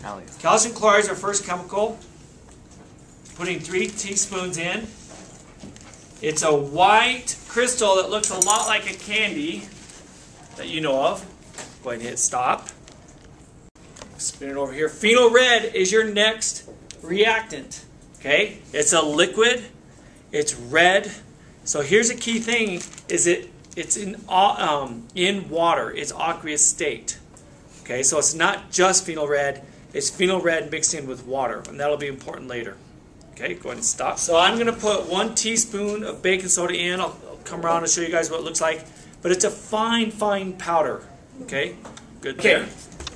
Calcium chloride is our first chemical. Putting three teaspoons in. It's a white crystal that looks a lot like a candy that you know of. Go ahead and hit stop. Spin it over here. Phenol red is your next reactant. Okay? It's a liquid. It's red. So here's a key thing is it it's in um, in water. It's aqueous state. Okay, so it's not just phenol red. It's phenol red mixed in with water, and that'll be important later. Okay, go ahead and stop. So I'm going to put one teaspoon of baking soda in. I'll, I'll come around and show you guys what it looks like. But it's a fine, fine powder. Okay, good there. Okay,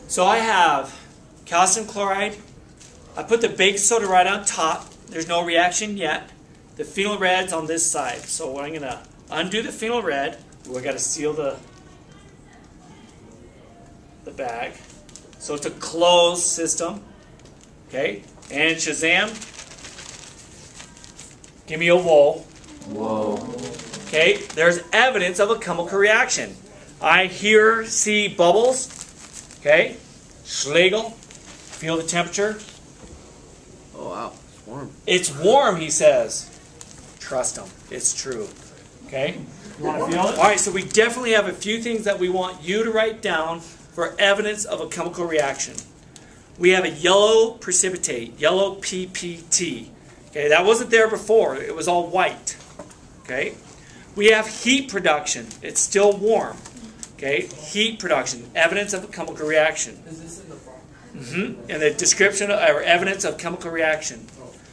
so I have calcium chloride. I put the baking soda right on top. There's no reaction yet. The phenol red's on this side. So what I'm going to undo the phenol red. We got to seal the the bag. So it's a closed system. Okay, and Shazam, give me a whoa. Whoa. Okay, there's evidence of a chemical reaction. I hear, see bubbles. Okay, Schlegel, feel the temperature. Oh wow, it's warm. It's warm, he says. Trust him, it's true. Okay? You want to feel it? All right, so we definitely have a few things that we want you to write down for evidence of a chemical reaction. We have a yellow precipitate, yellow PPT. Okay, that wasn't there before. It was all white. Okay? We have heat production. It's still warm. Okay? Heat production, evidence of a chemical reaction. Is this in the? Mm-hmm. And the description or evidence of chemical reaction.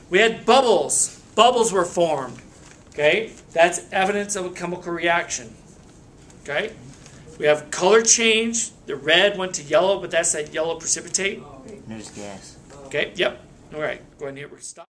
We had bubbles. Bubbles were formed. Okay? That's evidence of a chemical reaction. Okay? We have color change. The red went to yellow, but that's that yellow precipitate. There's gas. Okay, yep. All right. Go ahead and hit stop.